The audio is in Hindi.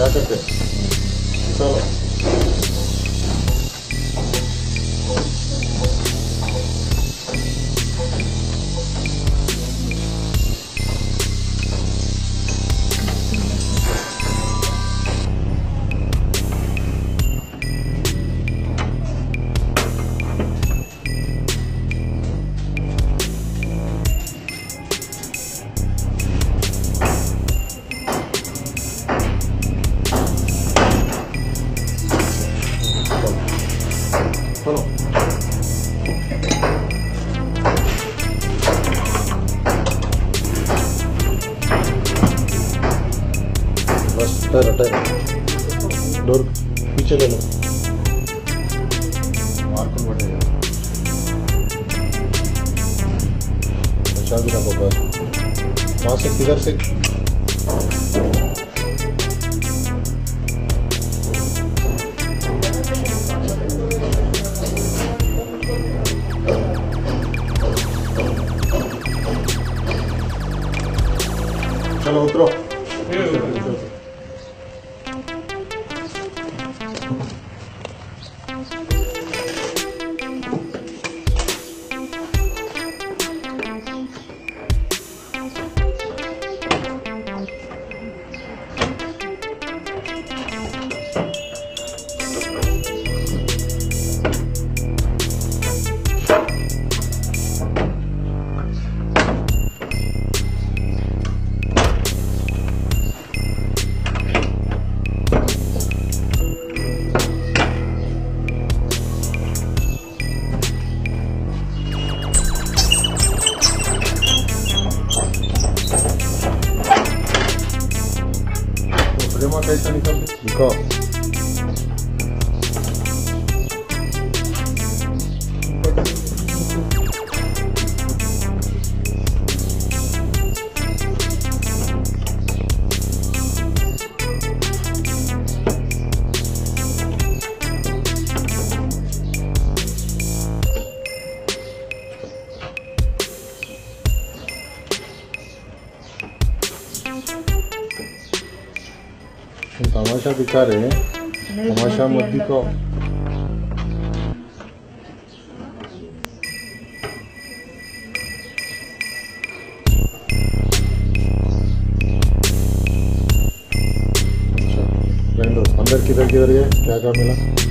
क्या करते चलो चलो बस ठहरो ठहरो डोर पीछे ले लो मार्कन बढ़ेगा अच्छा भी ना पापा वहाँ से किधर से al otro. Remote is something. Because. तमाशा दिखा रहे हैं। तमाशा मत दिखाओ। अच्छा। अंदर किधर किधर गए? क्या क्या मिला?